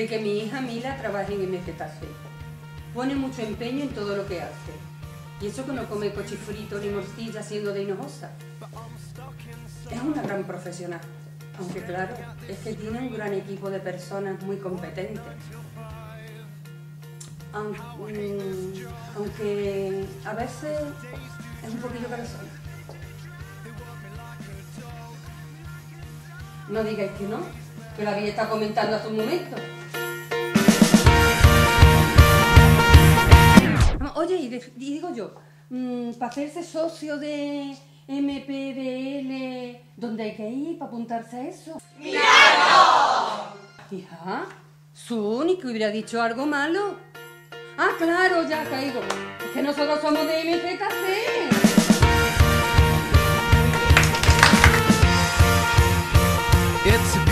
de que mi hija Mila trabaje en MZC. Pone mucho empeño en todo lo que hace. Y eso que no come cochifrito ni morcilla siendo de Hinojosa. Es una gran profesional. Aunque claro, es que tiene un gran equipo de personas muy competentes. Aunque, mm, a veces es un poquillo cansona. No digáis que no, que lo había estado comentando hace un momento. Oye, y, digo yo, mmm, para hacerse socio de MPBL, ¿dónde hay que ir para apuntarse a eso? ¡Milagro! Hija, Suni, que hubiera dicho algo malo. Ah, claro, ya caigo. Es que nosotros somos de MPKC. It's